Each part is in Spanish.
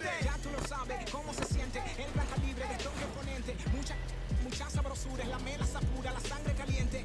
Ya tú lo sabes cómo se siente. El gran calibre de este oponente. Mucha, mucha sabrosura, la melaza pura, la sangre caliente.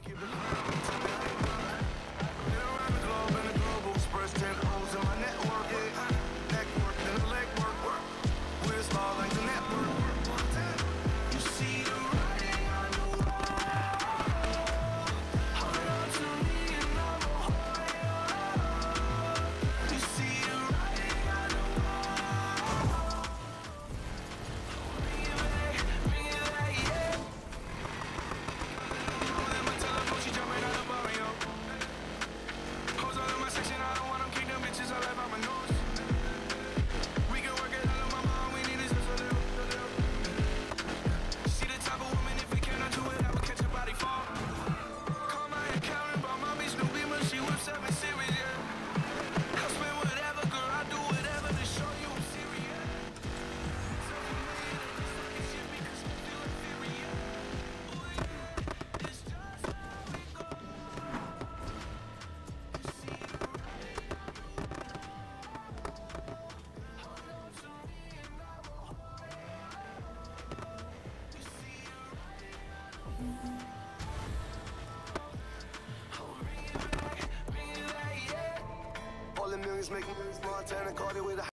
make you believe tonight. Making moves, Montana caught it with a